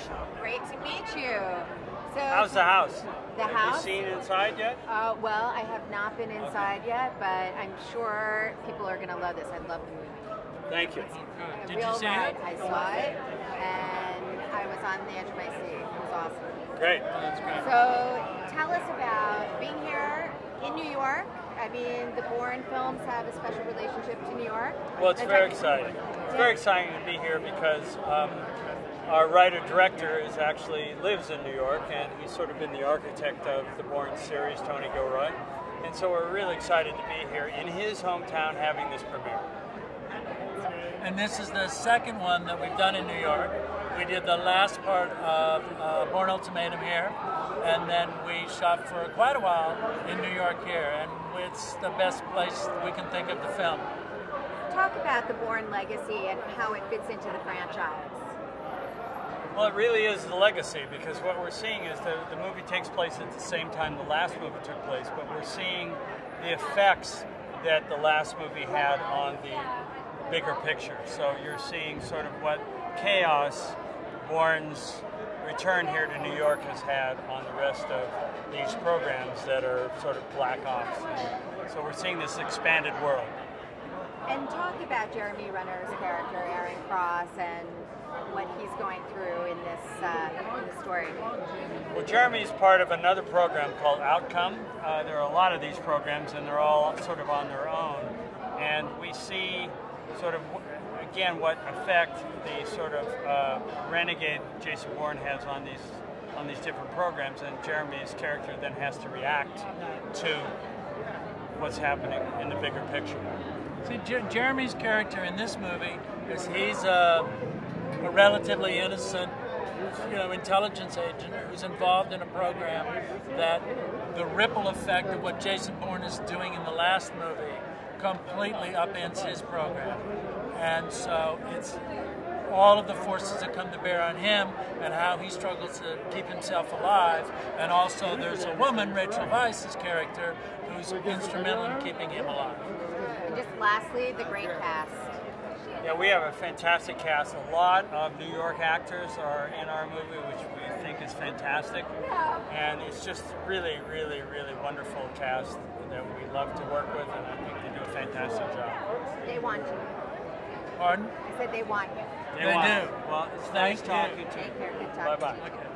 Nation. Great to meet you. So How's the house? The Have house? you seen inside yet? Uh, well, I have not been inside yet, but I'm sure people are going to love this. I love the movie. Thank you. A Did you see ride. it? I saw it, and I was on the edge of my seat. It was awesome. Great. That's great. So tell us about being here in New York. I mean, the Bourne films have a special relationship to New York. Well, it's And very exciting. It's Yeah. very exciting to be here because um, our writer director is actually lives in New York, and he's sort of been the architect of the Bourne series, Tony Gilroy. And so we're really excited to be here in his hometown having this premiere. And this is the second one that we've done in New York. We did the last part of uh, Bourne Ultimatum here, and then we shot for quite a while in New York here, and it's the best place we can think of the film. Talk about the Bourne legacy and how it fits into the franchise. Well, it really is the legacy because what we're seeing is the, the movie takes place at the same time the last movie took place, but we're seeing the effects that the last movie had on the bigger picture. So you're seeing sort of what chaos Bourne's return here to New York has had on the rest of these programs that are sort of black ops. So we're seeing this expanded world. And talk about Jeremy Renner's character, Aaron Cross, and what he's going through in this uh, in the story. Well, Jeremy's part of another program called Outcome. Uh, there are a lot of these programs, and they're all sort of on their own. And we see sort of, again, what effect the sort of uh, renegade Jason Bourne has on these on these different programs, and Jeremy's character then has to react to what's happening in the bigger picture. See, Jer- Jeremy's character in this movie is he's a, a relatively innocent, you know, intelligence agent who's involved in a program that the ripple effect of what Jason Bourne is doing in the last movie completely upends his program, and so it's all of the forces that come to bear on him and how he struggles to keep himself alive. And also, there's a woman, Rachel Weisz's character, who's instrumental in keeping him alive. And just lastly, the great cast. Yeah, we have a fantastic cast. A lot of New York actors are in our movie, which we think is fantastic. And it's just really, really, really wonderful cast that we love to work with, and I think they do a fantastic job. They want you. Pardon? I said they want you. They They want do. it. Well, it's nice Thank talking to Take you. care. Good Bye talking bye. to you. Okay.